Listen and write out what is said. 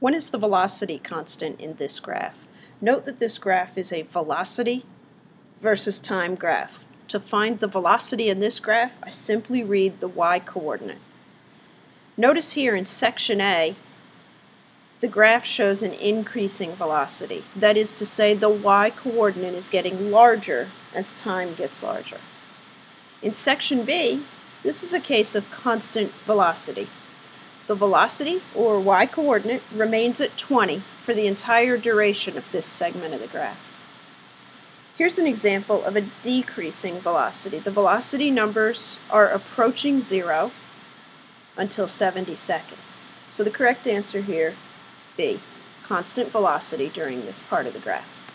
What is the velocity constant in this graph? Note that this graph is a velocity versus time graph. To find the velocity in this graph, I simply read the y-coordinate. Notice here in section A, the graph shows an increasing velocity. That is to say, the y-coordinate is getting larger as time gets larger. In section B, this is a case of constant velocity. The velocity, or y-coordinate, remains at 20 for the entire duration of this segment of the graph. Here's an example of a decreasing velocity. The velocity numbers are approaching zero until 70 seconds. So the correct answer here, B, constant velocity during this part of the graph.